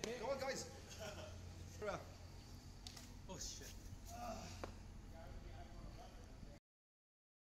Go on, guys.